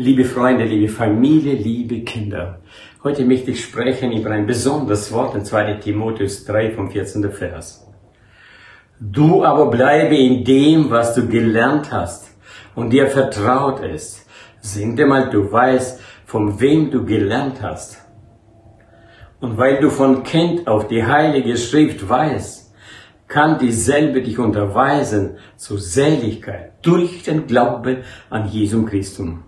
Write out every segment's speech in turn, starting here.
Liebe Freunde, liebe Familie, liebe Kinder, heute möchte ich sprechen über ein besonderes Wort in 2 Timotheus 3 vom 14. Vers. Du aber bleibe in dem, was du gelernt hast und dir vertraut ist. Singe mal, du weißt, von wem du gelernt hast. Und weil du von Kind auf die Heilige Schrift weißt, kann dieselbe dich unterweisen zur Seligkeit durch den Glauben an Jesum Christum.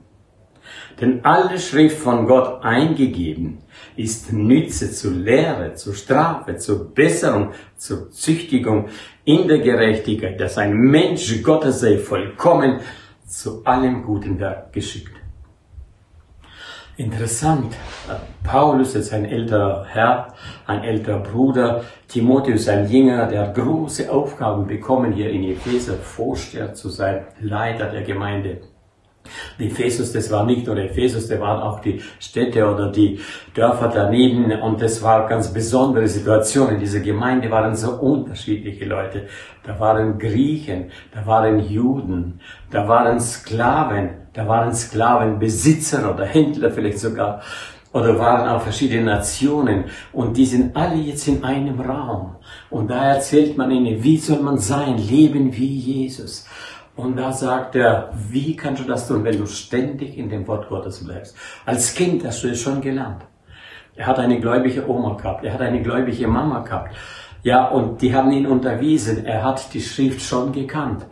Denn alle Schrift von Gott eingegeben ist Nütze zur Lehre, zur Strafe, zur Besserung, zur Züchtigung in der Gerechtigkeit, dass ein Mensch Gottes sei vollkommen zu allem guten Werk geschickt. Interessant, Paulus ist ein älterer Herr, ein älterer Bruder, Timotheus ein Jünger, der große Aufgaben bekommen, hier in Epheser Vorsteher zu sein, Leiter der Gemeinde. Ephesus, das war nicht nur Ephesus, das waren auch die Städte oder die Dörfer daneben und das war ganz besondere Situationen. Diese Gemeinde waren so unterschiedliche Leute. Da waren Griechen, da waren Juden, da waren Sklaven, da waren Sklavenbesitzer oder Händler vielleicht sogar oder waren auch verschiedene Nationen und die sind alle jetzt in einem Raum. Und da erzählt man ihnen, wie soll man sein, leben wie Jesus. Und da sagt er, wie kannst du das tun, wenn du ständig in dem Wort Gottes bleibst? Als Kind hast du es schon gelernt. Er hat eine gläubige Oma gehabt, er hat eine gläubige Mama gehabt. Ja, und die haben ihn unterwiesen. Er hat die Schrift schon gekannt.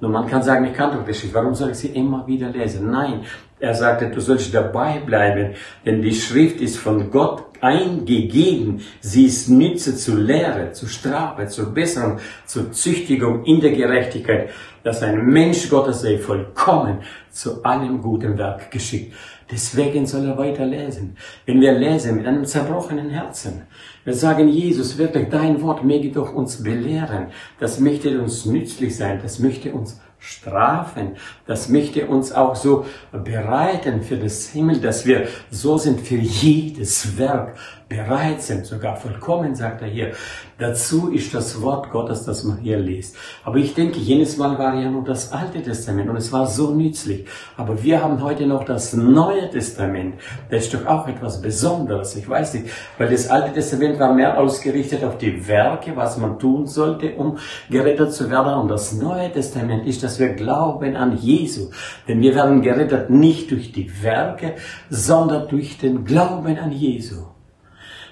Nur man kann sagen, ich kann doch die Schrift. Warum soll ich sie immer wieder lesen? Nein, er sagte, du sollst dabei bleiben, denn die Schrift ist von Gott eingegeben. Sie ist Nütze zur Lehre, zur Strafe, zur Besserung, zur Züchtigung in der Gerechtigkeit, dass ein Mensch Gottes sei vollkommen zu allem guten Werk geschickt. Deswegen soll er weiter lesen. Wenn wir lesen mit einem zerbrochenen Herzen, wir sagen, Jesus, wirklich, dein Wort möge doch uns belehren. Das möchte uns nützlich sein. Das möchte uns strafen. Das möchte uns auch so bereiten für das Himmel, dass wir so sind für jedes Werk bereit sind, sogar vollkommen, sagt er hier. Dazu ist das Wort Gottes, das man hier liest. Aber ich denke, jenes Mal war ja nur das Alte Testament und es war so nützlich. Aber wir haben heute noch das Neue Testament. Das ist doch auch etwas Besonderes. Ich weiß nicht, weil das Alte Testament war mehr ausgerichtet auf die Werke, was man tun sollte, um gerettet zu werden. Und das Neue Testament ist, dass wir glauben an Jesu. Denn wir werden gerettet nicht durch die Werke, sondern durch den Glauben an Jesu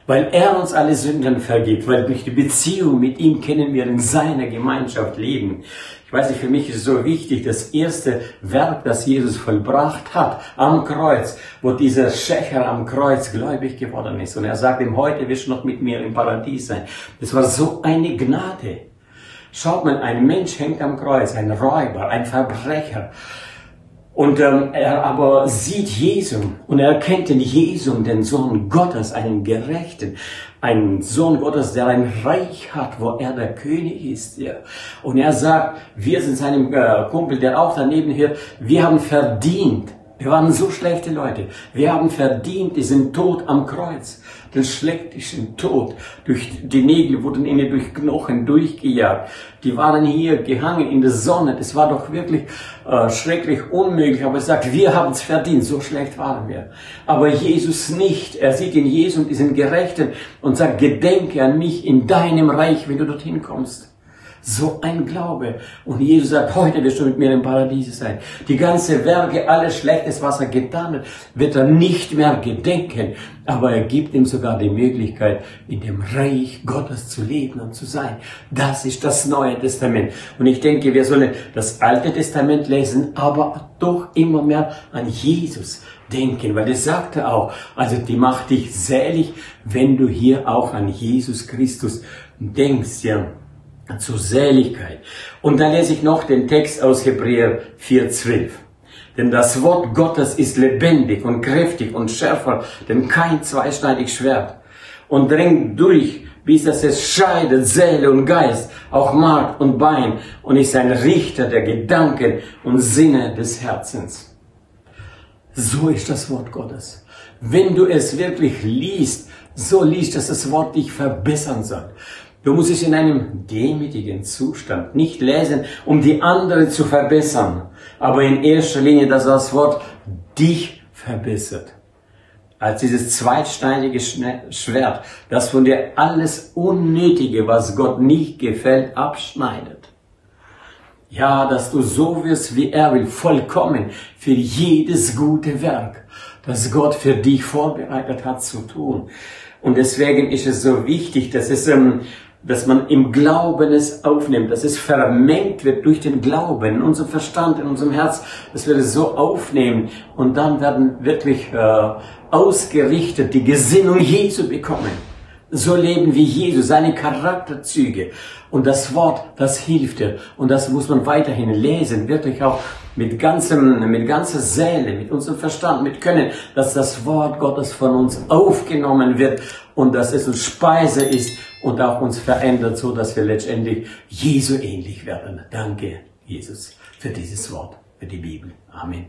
weil er uns alle Sünden vergibt, weil durch die Beziehung mit ihm können wir in seiner Gemeinschaft leben. Ich weiß nicht, für mich ist es so wichtig, das erste Werk, das Jesus vollbracht hat am Kreuz, wo dieser Schächer am Kreuz gläubig geworden ist. Und er sagt ihm, heute wirst du noch mit mir im Paradies sein. Das war so eine Gnade. Schaut mal, ein Mensch hängt am Kreuz, ein Räuber, ein Verbrecher. Und ähm, er aber sieht Jesum und er erkennt den Jesum, den Sohn Gottes, einen Gerechten, einen Sohn Gottes, der ein Reich hat, wo er der König ist. Ja. Und er sagt, wir sind seinem äh, Kumpel, der auch daneben hier, wir haben verdient, wir waren so schlechte Leute. Wir haben verdient diesen Tod am Kreuz, den schlechtlichen Tod. Durch die Nägel wurden ihnen durch Knochen durchgejagt. Die waren hier gehangen in der Sonne. Das war doch wirklich äh, schrecklich unmöglich. Aber er sagt, wir haben es verdient. So schlecht waren wir. Aber Jesus nicht. Er sieht in Jesus diesen Gerechten und sagt, gedenke an mich in deinem Reich, wenn du dorthin kommst. So ein Glaube. Und Jesus sagt, heute wirst du mit mir im Paradies sein. Die ganze Werke, alles Schlechtes, was er getan hat, wird er nicht mehr gedenken. Aber er gibt ihm sogar die Möglichkeit, in dem Reich Gottes zu leben und zu sein. Das ist das Neue Testament. Und ich denke, wir sollen das Alte Testament lesen, aber doch immer mehr an Jesus denken, weil das sagt er auch. Also die macht dich selig, wenn du hier auch an Jesus Christus denkst, ja zur Seligkeit. Und dann lese ich noch den Text aus Hebräer 4,12. Denn das Wort Gottes ist lebendig und kräftig und schärfer denn kein zweischneidig Schwert und dringt durch, bis dass es scheidet Seele und Geist, auch Mark und Bein und ist ein Richter der Gedanken und Sinne des Herzens. So ist das Wort Gottes. Wenn du es wirklich liest, so liest, dass das Wort dich verbessern soll. Du musst es in einem demütigen Zustand nicht lesen, um die anderen zu verbessern, aber in erster Linie, dass das Wort dich verbessert. Als dieses zweitsteinige Schwert, das von dir alles Unnötige, was Gott nicht gefällt, abschneidet. Ja, dass du so wirst, wie er will, vollkommen für jedes gute Werk, das Gott für dich vorbereitet hat zu tun. Und deswegen ist es so wichtig, dass es, ähm, dass man im Glauben es aufnimmt, dass es vermengt wird durch den Glauben, in unserem Verstand, in unserem Herz, dass wir es so aufnehmen. Und dann werden wirklich äh, ausgerichtet die Gesinnung Jesu bekommen so leben wie Jesus, seine Charakterzüge. Und das Wort, das hilft dir. Und das muss man weiterhin lesen, wirklich auch mit ganzem, mit ganzer Seele, mit unserem Verstand, mit Können, dass das Wort Gottes von uns aufgenommen wird und dass es uns Speise ist und auch uns verändert, so dass wir letztendlich Jesu ähnlich werden. Danke, Jesus, für dieses Wort, für die Bibel. Amen.